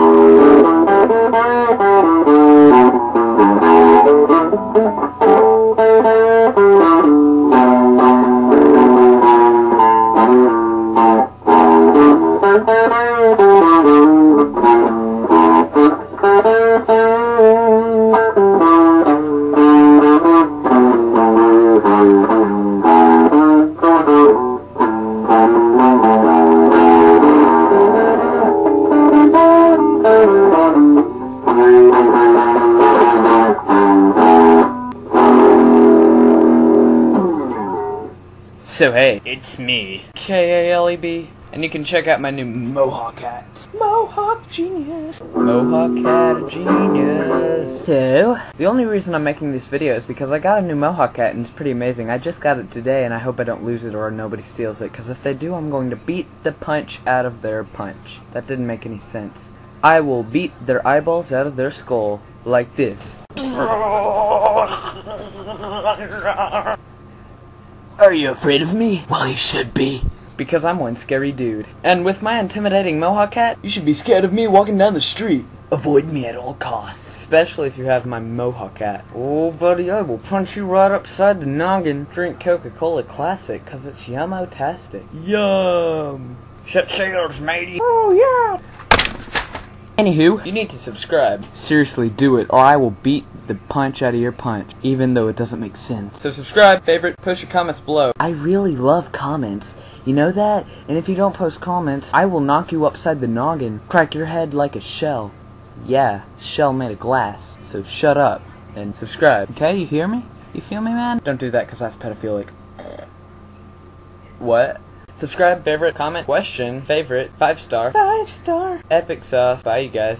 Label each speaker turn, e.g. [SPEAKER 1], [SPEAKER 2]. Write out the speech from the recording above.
[SPEAKER 1] Thank you. So hey, it's me, K-A-L-E-B, and you can check out my new Mohawk hat. Mohawk Genius! Mohawk hat genius. So, the only reason I'm making this video is because I got a new Mohawk hat and it's pretty amazing. I just got it today and I hope I don't lose it or nobody steals it, because if they do, I'm going to beat the punch out of their punch. That didn't make any sense. I will beat their eyeballs out of their skull, like this.
[SPEAKER 2] Are you afraid of me? Well, you should be.
[SPEAKER 1] Because I'm one scary dude. And with my intimidating Mohawk hat,
[SPEAKER 2] You should be scared of me walking down the street.
[SPEAKER 1] avoid me at all costs. Especially if you have my Mohawk hat. Oh, buddy, I will punch you right upside the noggin. Drink Coca-Cola Classic, cause it's yummo-tastic. Yum! Shut sails, matey. Oh, yeah! Anywho, you need to subscribe. Seriously, do it, or I will beat the punch out of your punch, even though it doesn't make sense. So subscribe, favorite, post your comments below. I really love comments. You know that? And if you don't post comments, I will knock you upside the noggin, crack your head like a shell. Yeah, shell made of glass. So shut up and subscribe. Okay, you hear me? You feel me, man? Don't do that because that's pedophilic. What? Subscribe, favorite, comment, question, favorite, five star, five star, epic sauce. Bye, you guys.